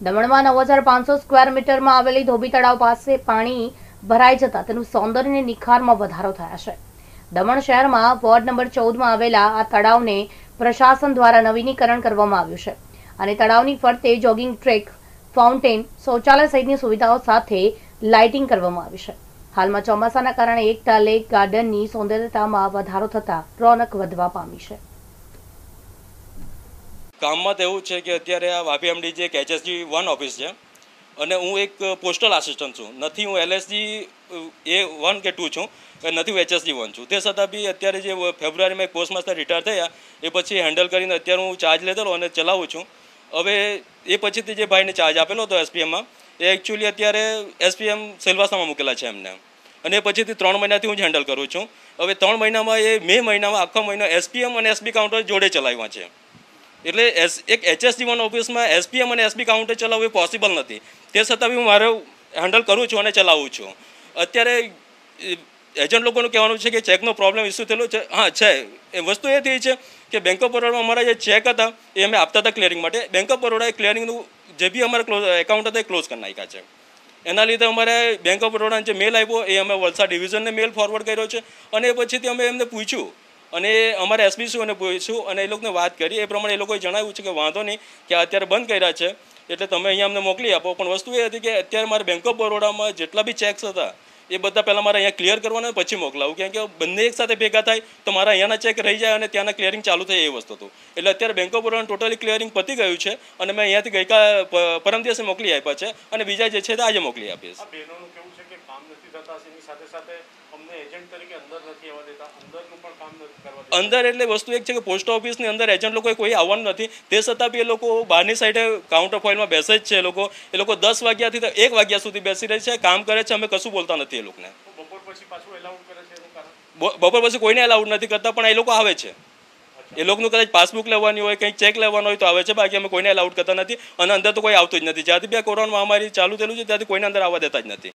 દમણમાં નવ હજાર પાંચસો સ્ક્વેર મીટરમાં આવેલી ધોબી તળાવ પાસે પાણી ભરાઈ જતા તેનું સૌંદર્ય નિખારમાં વધારો થયા છે. દમણ શહેરમાં વોર્ડ નંબર ચૌદમાં આવેલા આ તળાવને પ્રશાસન દ્વારા નવીનીકરણ કરવામાં આવ્યું છે અને તળાવની ફરતે જોગિંગ ટ્રેક, ફાઉન્ટેન, શૌચાલય સહિતની સુવિધાઓ સાથે લાઇટિંગ કરવામાં આવી છે. હાલમાં ચોમાસાના કારણે એકતા લેક ગાર્ડનની સૌંદર્યતામાં વધારો થતા રોનક વધવા પામી છે. કામમાં તો એવું છે કે અત્યારે આ વાપી એમડી જે એક એચએસજી વન ઓફિસ છે. અને હું એક પોસ્ટલ આસિસ્ટન્ટ છું. નથી, હું એલએસજી એ વન કે ટુ છું નથી, હું એચએસજી વન છું. તે છતાં બી અત્યારે જે ફેબ્રુઆરીમાં એક પોસ્ટ માસ્ટર રિટાયર થયા, એ પછી હેન્ડલ કરીને અત્યારે હું ચાર્જ લેતો અને ચલાવું છું. હવે એ પછીથી જે ભાઈને ચાર્જ આપેલો હતો એસપીએમમાં એ એકચ્યુઅલી અત્યારે એસપીએમ સેલવાસામાં મૂકેલા છે એમને. અને પછીથી ત્રણ મહિનાથી હું જ હેન્ડલ કરું છું. હવે ત્રણ મહિનામાં એ મે મહિનામાં આખો મહિનો એસપીએમ અને એસબી કાઉન્ટર જોડે ચલાવ્યા છે. એટલે એસ એક એચએસડી વન ઓફિસમાં એસપીએમ અને એસબી કાઉન્ટર ચલાવવું એ પોસિબલ નથી. તે છતાં બી હું મારે હેન્ડલ કરું છું અને ચલાવું છું. અત્યારે એજન્ટ લોકોનું કહેવાનું છે કે ચેકનો પ્રોબ્લેમ ઇસ્યુ થયેલો છે. હા, છે. એ વસ્તુ એ થઈ છે કે બેંક ઓફ બરોડામાં અમારા જે ચેક હતા, એ અમે આપતા હતા ક્લિયરિંગ માટે. બેંક ઓફ બરોડાએ ક્લિયરિંગનું જે બી અમારા ક્લોઝ એકાઉન્ટ હતા એ ક્લોઝ કરી નાખ્યા છે. એના લીધે અમારે બેંક ઓફ બરોડાનો જે મેલ આવ્યો એ અમે વલસાડ ડિવિઝનને મેલ ફોરવર્ડ કર્યો છે. અને એ પછીથી અમે એમને પૂછ્યું અને અમારે એસબી શું અને પૂછ્યું અને એ લોકોને વાત કરી. એ પ્રમાણે એ લોકોએ જણાવ્યું છે કે વાંધો નહીં કે અત્યારે બંધ કર્યા છે. એટલે તમે અહીંયા અમને મોકલી આપો. પણ વસ્તુ એ હતી કે અત્યારે મારે બેંક ઓફ બરોડામાં જેટલા બી ચેક્સ હતા એ બધા પહેલાં મારે અહીંયા ક્લિયર કરવાના પછી મોકલાવું. કેમ કે બંને એક સાથે ભેગા થાય તો મારા અહીંયાના ચેક રહી જાય અને ત્યાંના ક્લિયરિંગ ચાલુ થાય એ વસ્તુ હતું એટલે અત્યારે બેંક ઓફ બરોડાનું ટોટલી ક્લિયરિંગ પતી ગયું છે અને મેં અહીંયાથી ગઈકાલ પરમ દિવસે મોકલી આપ્યા છે અને બીજા જે છે તે આજે મોકલી આપીશ આ બહેનોનું કેવું છે કે કામ નથી થતા એની સાથે સાથે અમને એજન્ટ તરીકે અંદર નથી આવવા દેતા અંદરનું પણ કામ નથી કરવા દેતા? અંદર એટલે વસ્તુ એક છે કે પોસ્ટ ઓફિસની અંદર એજન્ટ લોકોએ કોઈ આવવાનું નથી. તે છતાં બી એ લોકો બહારની સાઈડે કાઉન્ટર ફોઇલમાં બેસે જ છે એ લોકો. એ લોકો દસ વાગ્યાથી એક વાગ્યા સુધી બેસી રહે છે કામ કરે છે અમે કશું બોલતા નથી. એ લોકોને. બપોર પછી કોઈને એલાઉડ નથી કરતા પણ એ લોકો આવે છે. એ લોકોનું કદાચ પાસબુક લેવાની હોય કંઈક ચેક લેવાનો હોય તો આવે છે બાકી અમે કોઈને અલાઉડ કરતા નથી અને અંદર તો કોઈ આવતું જ નથી. જ્યાંથી બે કોરોના મહામારી ચાલુ થયેલું છે ત્યાંથી કોઈને અંદર આવવા દેતા જ નથી.